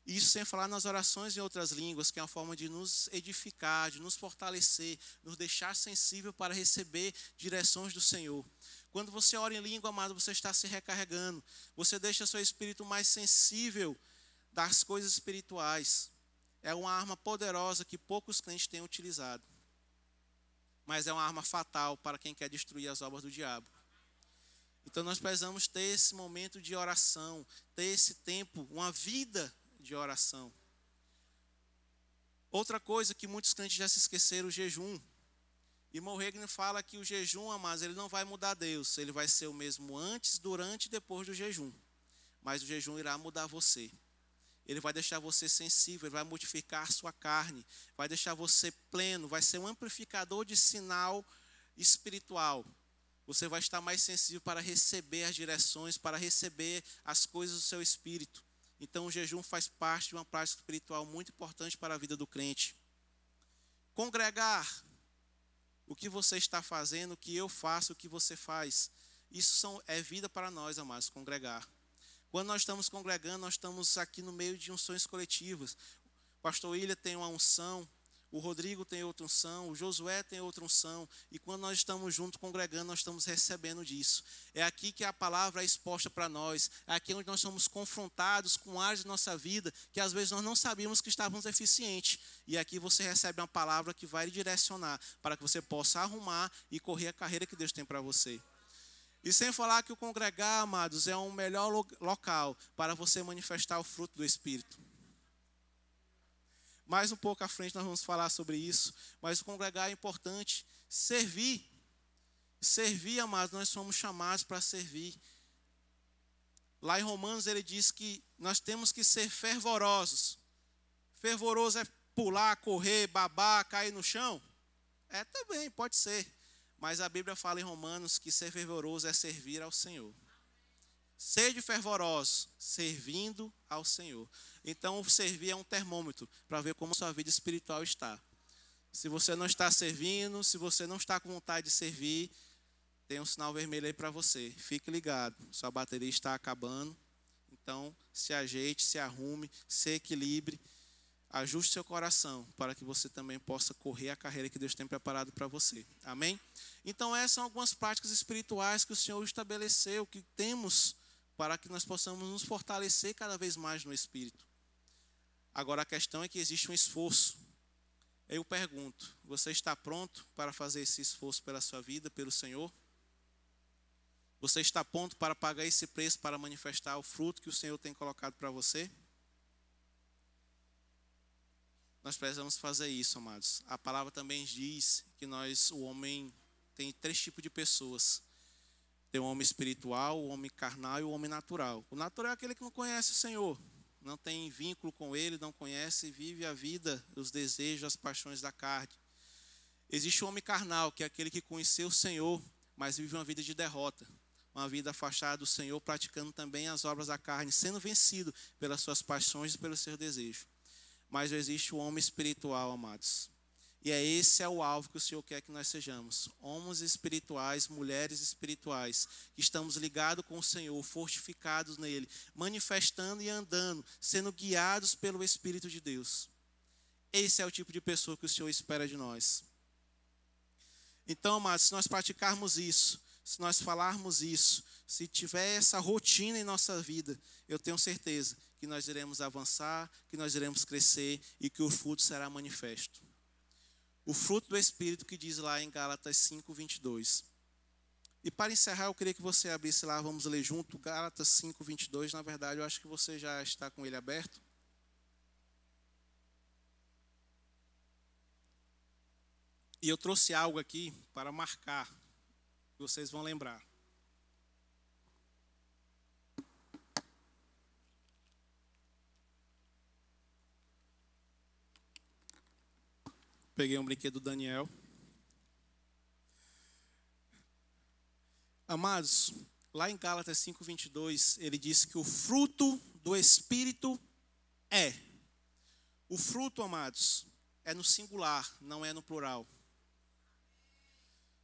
Isso sem falar nas orações em outras línguas, que é uma forma de nos edificar, de nos fortalecer, nos deixar sensível para receber direções do Senhor. Quando você ora em língua, amado, você está se recarregando. Você deixa seu espírito mais sensível das coisas espirituais. É uma arma poderosa que poucos crentes têm utilizado mas é uma arma fatal para quem quer destruir as obras do diabo. Então nós precisamos ter esse momento de oração, ter esse tempo, uma vida de oração. Outra coisa que muitos crentes já se esqueceram, o jejum. E Morregni fala que o jejum, amados, ele não vai mudar Deus, ele vai ser o mesmo antes, durante e depois do jejum. Mas o jejum irá mudar você. Ele vai deixar você sensível, ele vai modificar sua carne, vai deixar você pleno, vai ser um amplificador de sinal espiritual. Você vai estar mais sensível para receber as direções, para receber as coisas do seu espírito. Então, o jejum faz parte de uma prática espiritual muito importante para a vida do crente. Congregar, o que você está fazendo, o que eu faço, o que você faz. Isso são, é vida para nós, amados, congregar. Quando nós estamos congregando, nós estamos aqui no meio de unções coletivas. O pastor William tem uma unção, o Rodrigo tem outra unção, o Josué tem outra unção, e quando nós estamos juntos congregando, nós estamos recebendo disso. É aqui que a palavra é exposta para nós, é aqui onde nós somos confrontados com áreas de nossa vida que às vezes nós não sabíamos que estávamos deficientes. E aqui você recebe uma palavra que vai lhe direcionar para que você possa arrumar e correr a carreira que Deus tem para você. E sem falar que o congregar, amados, é um melhor local para você manifestar o fruto do Espírito. Mais um pouco à frente nós vamos falar sobre isso, mas o congregar é importante. Servir. Servir, amados, nós somos chamados para servir. Lá em Romanos ele diz que nós temos que ser fervorosos. Fervoroso é pular, correr, babar, cair no chão? É também, pode ser. Mas a Bíblia fala em Romanos que ser fervoroso é servir ao Senhor. Sede fervoroso, servindo ao Senhor. Então, servir é um termômetro para ver como sua vida espiritual está. Se você não está servindo, se você não está com vontade de servir, tem um sinal vermelho aí para você. Fique ligado, sua bateria está acabando. Então, se ajeite, se arrume, se equilibre Ajuste seu coração para que você também possa correr a carreira que Deus tem preparado para você. Amém? Então, essas são algumas práticas espirituais que o Senhor estabeleceu, que temos para que nós possamos nos fortalecer cada vez mais no espírito. Agora, a questão é que existe um esforço. Eu pergunto: você está pronto para fazer esse esforço pela sua vida, pelo Senhor? Você está pronto para pagar esse preço para manifestar o fruto que o Senhor tem colocado para você? Nós precisamos fazer isso, amados. A palavra também diz que nós, o homem, tem três tipos de pessoas. Tem o homem espiritual, o homem carnal e o homem natural. O natural é aquele que não conhece o Senhor, não tem vínculo com Ele, não conhece e vive a vida, os desejos, as paixões da carne. Existe o homem carnal, que é aquele que conheceu o Senhor, mas vive uma vida de derrota, uma vida afastada do Senhor, praticando também as obras da carne, sendo vencido pelas suas paixões e pelos seus desejos mas existe o homem espiritual, amados. E é esse é o alvo que o Senhor quer que nós sejamos. Homens espirituais, mulheres espirituais, que estamos ligados com o Senhor, fortificados nele, manifestando e andando, sendo guiados pelo Espírito de Deus. Esse é o tipo de pessoa que o Senhor espera de nós. Então, amados, se nós praticarmos isso, se nós falarmos isso, se tiver essa rotina em nossa vida, eu tenho certeza que nós iremos avançar, que nós iremos crescer e que o fruto será manifesto. O fruto do Espírito que diz lá em Gálatas 5, 22. E para encerrar, eu queria que você abrisse lá, vamos ler junto, Gálatas 5, 22. Na verdade, eu acho que você já está com ele aberto. E eu trouxe algo aqui para marcar, vocês vão lembrar. Peguei um brinquedo do Daniel. Amados, lá em Gálatas 5:22, ele diz que o fruto do espírito é. O fruto, amados, é no singular, não é no plural.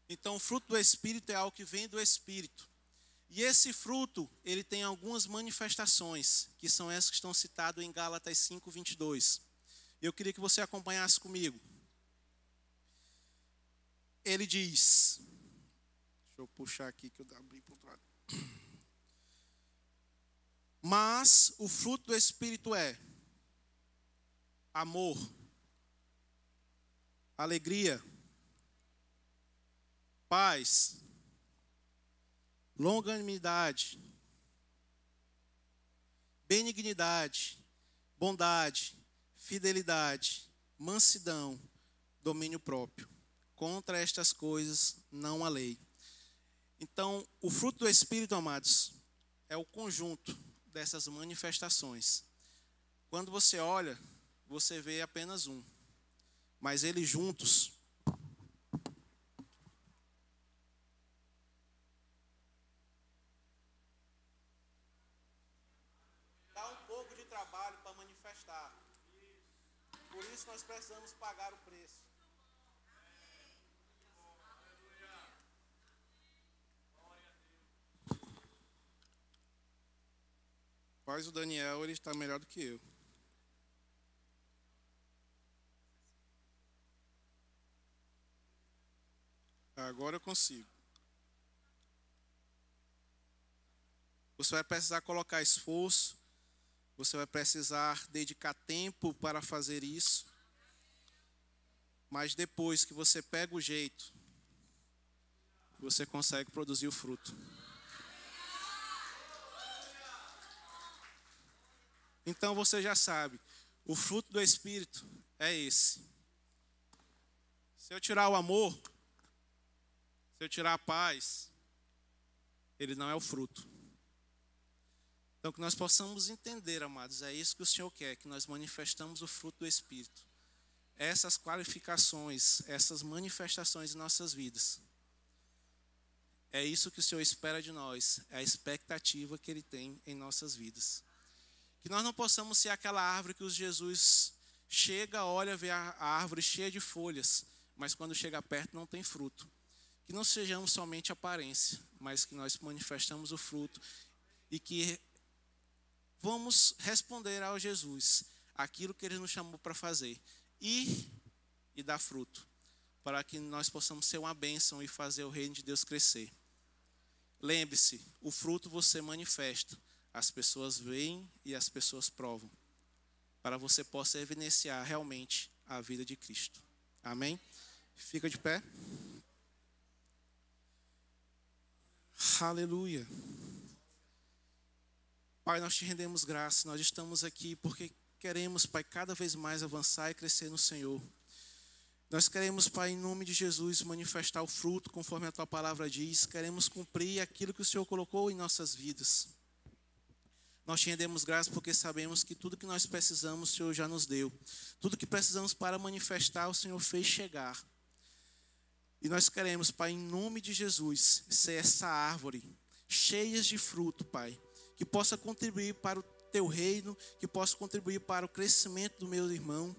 Então, o fruto do espírito é algo que vem do espírito. E esse fruto, ele tem algumas manifestações, que são essas que estão citadas em Gálatas 5:22. Eu queria que você acompanhasse comigo ele diz: Deixa eu puxar aqui que eu abri para outro lado. Mas o fruto do Espírito é amor, alegria, paz, longanimidade, benignidade, bondade, fidelidade, mansidão, domínio próprio. Contra estas coisas não há lei. Então, o fruto do Espírito, amados, é o conjunto dessas manifestações. Quando você olha, você vê apenas um, mas eles juntos dá um pouco de trabalho para manifestar. Por isso nós precisamos pagar o preço. Mas o Daniel ele está melhor do que eu. Agora eu consigo. Você vai precisar colocar esforço, você vai precisar dedicar tempo para fazer isso. Mas depois que você pega o jeito, você consegue produzir o fruto. Então você já sabe, o fruto do Espírito é esse. Se eu tirar o amor, se eu tirar a paz, ele não é o fruto. Então que nós possamos entender, amados, é isso que o Senhor quer, que nós manifestamos o fruto do Espírito. Essas qualificações, essas manifestações em nossas vidas. É isso que o Senhor espera de nós, é a expectativa que Ele tem em nossas vidas. Que nós não possamos ser aquela árvore que os Jesus chega, olha, vê a árvore cheia de folhas, mas quando chega perto não tem fruto. Que não sejamos somente aparência, mas que nós manifestamos o fruto e que vamos responder ao Jesus aquilo que ele nos chamou para fazer. E dar fruto, para que nós possamos ser uma bênção e fazer o reino de Deus crescer. Lembre-se, o fruto você manifesta as pessoas veem e as pessoas provam, para você possa evidenciar realmente a vida de Cristo. Amém? Fica de pé. Aleluia. Pai, nós te rendemos graça, nós estamos aqui porque queremos, Pai, cada vez mais avançar e crescer no Senhor. Nós queremos, Pai, em nome de Jesus, manifestar o fruto conforme a tua palavra diz. Queremos cumprir aquilo que o Senhor colocou em nossas vidas. Nós te rendemos graça porque sabemos que tudo que nós precisamos, o Senhor já nos deu. Tudo que precisamos para manifestar, o Senhor fez chegar. E nós queremos, Pai, em nome de Jesus, ser essa árvore cheia de fruto, Pai, que possa contribuir para o teu reino, que possa contribuir para o crescimento do meu irmão,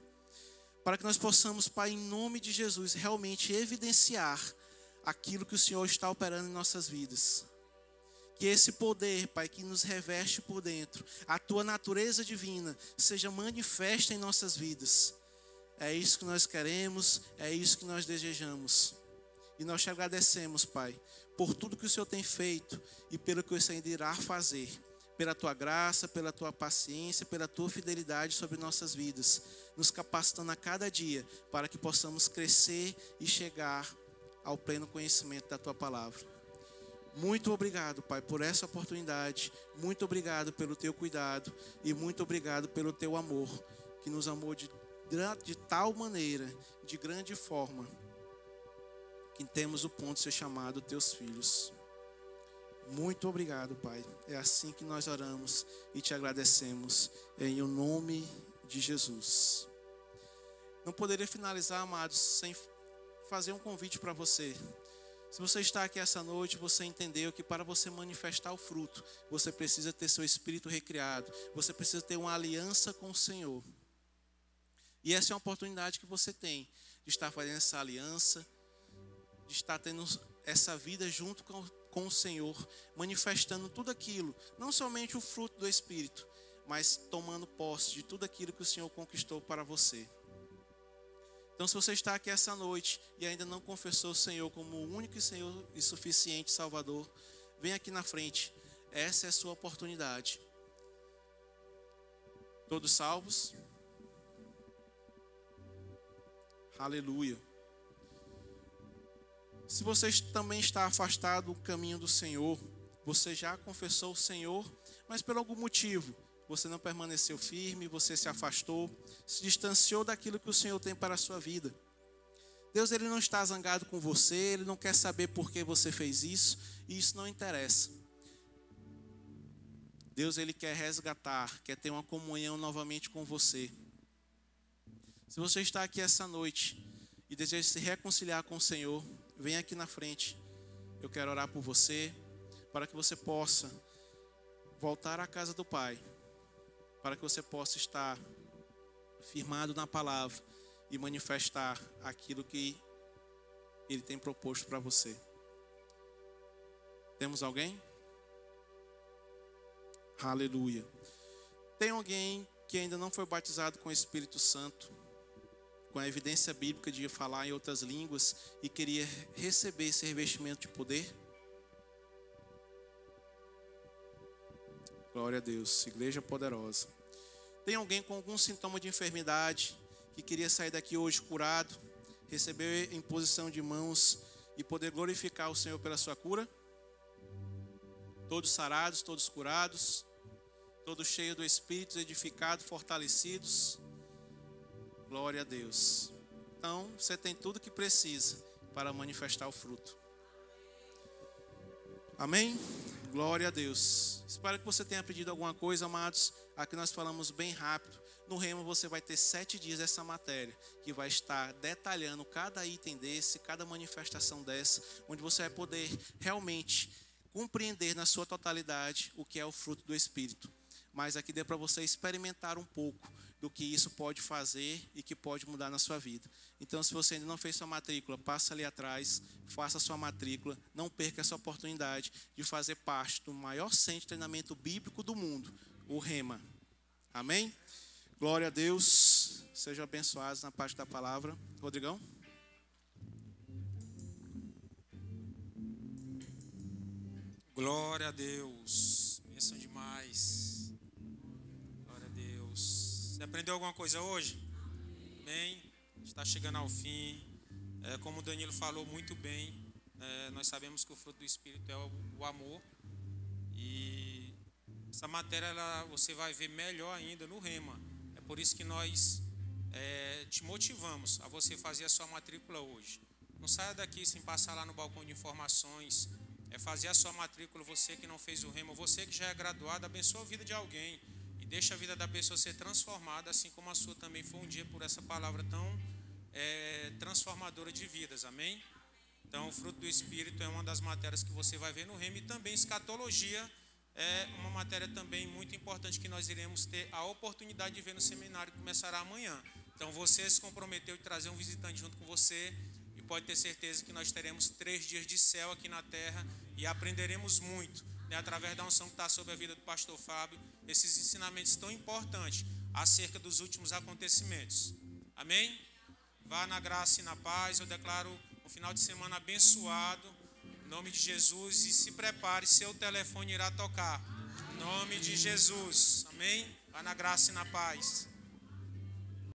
para que nós possamos, Pai, em nome de Jesus, realmente evidenciar aquilo que o Senhor está operando em nossas vidas. Que esse poder, Pai, que nos reveste por dentro, a tua natureza divina, seja manifesta em nossas vidas. É isso que nós queremos, é isso que nós desejamos. E nós te agradecemos, Pai, por tudo que o Senhor tem feito e pelo que o Senhor irá fazer. Pela tua graça, pela tua paciência, pela tua fidelidade sobre nossas vidas, nos capacitando a cada dia para que possamos crescer e chegar ao pleno conhecimento da tua palavra. Muito obrigado, Pai, por essa oportunidade. Muito obrigado pelo teu cuidado e muito obrigado pelo teu amor, que nos amou de, de tal maneira, de grande forma que temos o ponto de ser chamado teus filhos. Muito obrigado, Pai. É assim que nós oramos e te agradecemos em o nome de Jesus. Não poderia finalizar, amados, sem fazer um convite para você. Se você está aqui essa noite, você entendeu que para você manifestar o fruto, você precisa ter seu espírito recriado, você precisa ter uma aliança com o Senhor. E essa é uma oportunidade que você tem de estar fazendo essa aliança de estar tendo essa vida junto com, com o Senhor, manifestando tudo aquilo, não somente o fruto do Espírito, mas tomando posse de tudo aquilo que o Senhor conquistou para você. Então, se você está aqui essa noite e ainda não confessou o Senhor como o único Senhor e suficiente Salvador, vem aqui na frente. Essa é a sua oportunidade. Todos salvos? Aleluia. Se você também está afastado do caminho do Senhor, você já confessou o Senhor, mas por algum motivo você não permaneceu firme, você se afastou, se distanciou daquilo que o Senhor tem para a sua vida. Deus ele não está zangado com você, ele não quer saber por que você fez isso, e isso não interessa. Deus ele quer resgatar, quer ter uma comunhão novamente com você. Se você está aqui essa noite e deseja se reconciliar com o Senhor, vem aqui na frente. Eu quero orar por você, para que você possa voltar à casa do Pai, para que você possa estar firmado na palavra e manifestar aquilo que Ele tem proposto para você. Temos alguém? Aleluia. Tem alguém que ainda não foi batizado com o Espírito Santo? Com a evidência bíblica de falar em outras línguas e queria receber esse revestimento de poder? Glória a Deus, igreja poderosa. Tem alguém com algum sintoma de enfermidade que queria sair daqui hoje curado, receber imposição de mãos e poder glorificar o Senhor pela sua cura? Todos sarados, todos curados, todos cheios do Espírito, edificados, fortalecidos. Glória a Deus. Então, você tem tudo que precisa para manifestar o fruto. Amém? Glória a Deus. Espero que você tenha pedido alguma coisa, amados. Aqui nós falamos bem rápido. No Remo você vai ter sete dias dessa matéria, que vai estar detalhando cada item desse, cada manifestação dessa, onde você vai poder realmente compreender na sua totalidade o que é o fruto do Espírito. Mas aqui deu para você experimentar um pouco do que isso pode fazer e que pode mudar na sua vida. Então, se você ainda não fez sua matrícula, passa ali atrás, faça sua matrícula, não perca essa oportunidade de fazer parte do maior centro de treinamento bíblico do mundo, o REMA. Amém? Glória a Deus. Sejam abençoados na parte da palavra. Rodrigão?
Glória a Deus. Bênção demais. Você aprendeu alguma coisa hoje? Bem, está chegando ao fim. É, como o Danilo falou muito bem, É, nós sabemos que o fruto do Espírito é o, o amor. E essa matéria ela, você vai ver melhor ainda no Rema. É por isso que nós é, te motivamos a você fazer a sua matrícula hoje. Não saia daqui sem passar lá no balcão de informações. É fazer a sua matrícula, você que não fez o Rema, você que já é graduado, abençoa a vida de alguém deixa a vida da pessoa ser transformada, assim como a sua também foi um dia por essa palavra tão é, transformadora de vidas. Amém? Então, o fruto do Espírito é uma das matérias que você vai ver no Rema e também escatologia é uma matéria também muito importante que nós iremos ter a oportunidade de ver no seminário que começará amanhã. Então, você se comprometeu em trazer um visitante junto com você e pode ter certeza que nós teremos três dias de céu aqui na terra e aprenderemos muito né, através da unção que está sobre a vida do pastor Fábio, esses ensinamentos tão importantes acerca dos últimos acontecimentos. Amém? Vá na graça e na paz. Eu declaro um final de semana abençoado. Em nome de Jesus. E se prepare, seu telefone irá tocar. Em nome de Jesus. Amém? Vá na graça e na paz.